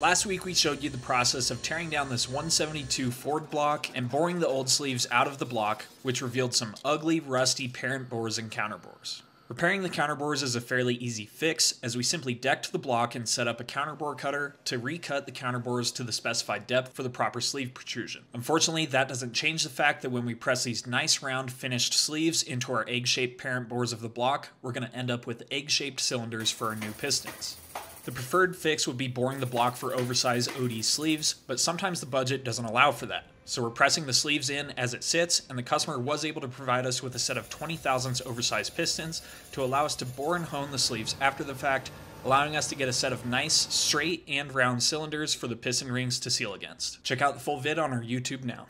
Last week we showed you the process of tearing down this 172 Ford block and boring the old sleeves out of the block, which revealed some ugly, rusty parent bores and counterbores. Repairing the counterbores is a fairly easy fix, as we simply decked the block and set up a counterbore cutter to recut the counterbores to the specified depth for the proper sleeve protrusion. Unfortunately, that doesn't change the fact that when we press these nice round finished sleeves into our egg-shaped parent bores of the block, we're going to end up with egg-shaped cylinders for our new pistons. The preferred fix would be boring the block for oversized OD sleeves, but sometimes the budget doesn't allow for that. So we're pressing the sleeves in as it sits, and the customer was able to provide us with a set of 20 thousandths oversized pistons to allow us to bore and hone the sleeves after the fact, allowing us to get a set of nice, straight and round cylinders for the piston rings to seal against. Check out the full vid on our YouTube now.